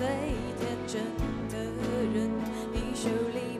最天真的人。你手里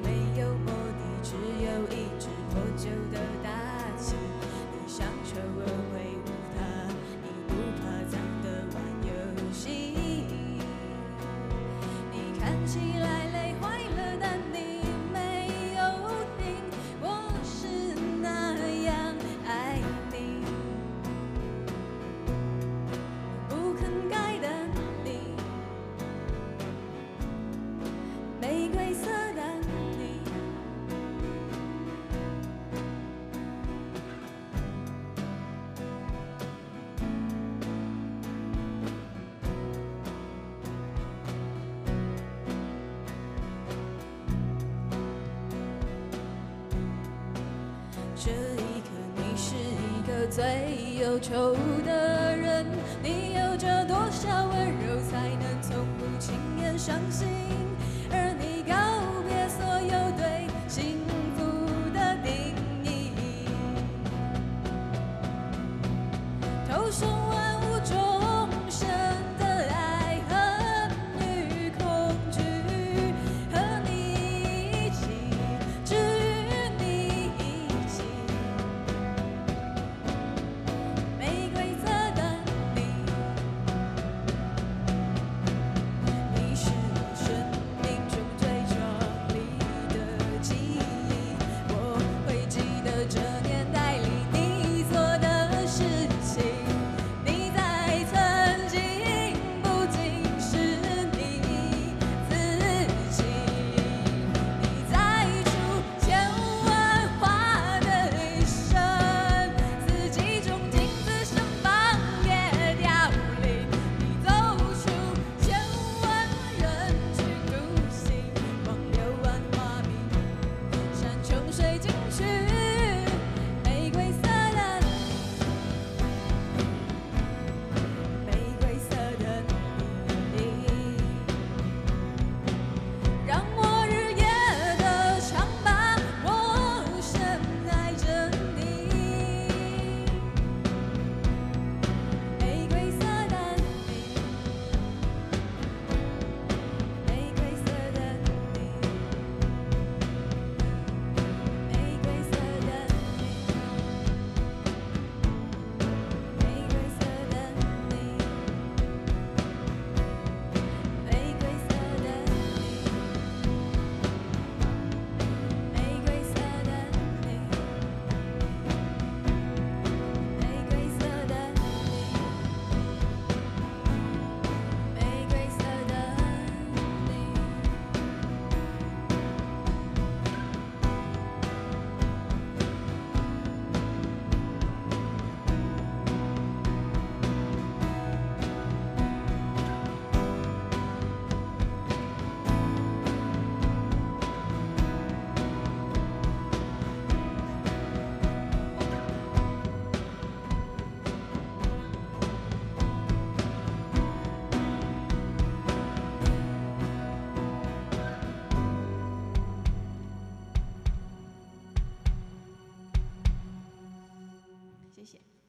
这一刻，你是一个最忧愁的人。你有着多少温柔，才能从不轻言伤心？谢谢。